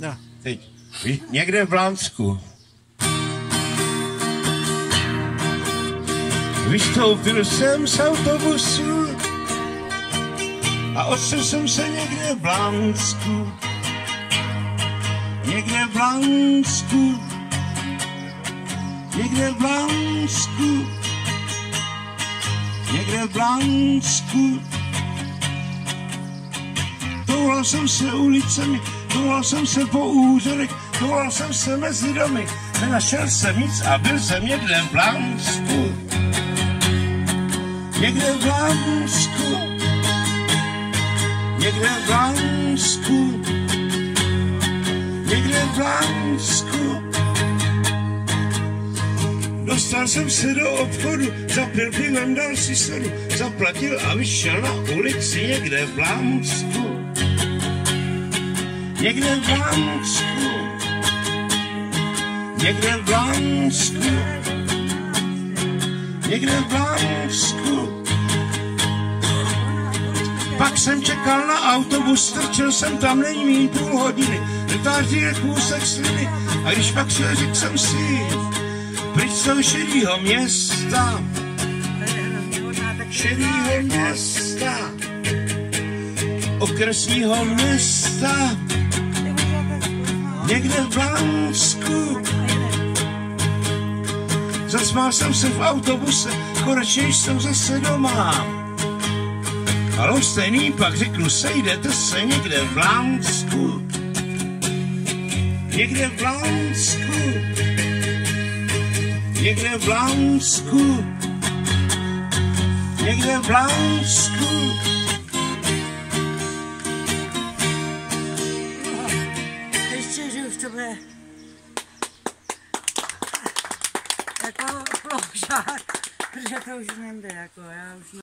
No, teď. Někde v Blánsku. Vystoupil jsem z autobusu a odsil jsem se někde v Blánsku. Někde v Blánsku. Někde v Blánsku. Někde v Blánsku. Toulal jsem se ulicemi, toulal jsem se po úřadech, toulal jsem se mezi domy. Nenašel jsem nic a byl jsem někde v Blánsku. Někde v Blánsku. Někde v Blánsku. Někde v Blánsku. Dostal jsem se do obchodu, zapil pivem, dal si sodu, zaplatil a vyšel na ulici někde v Blánsku. Někde v Blánsku. Někde v Blánsku. Někde v Blánsku. Pak jsem čekal na autobus, strčil jsem tam nejmín půl hodiny, vytáží je kůsek sliny a když pak šel, řekl jsem si, pryč toho šedýho města, šedýho města, okresního města, někde v Blánsku. Zasmál jsem se v autobuse, konečně jsem zase doma. Ale stejný pak řeknu, sejdete se někde v Blánsku. Někde v Blánsku. Někde v Blánsku. Někde v Blánsku. Ještě, že už bude jako ploužák, protože to už nejde, jako já už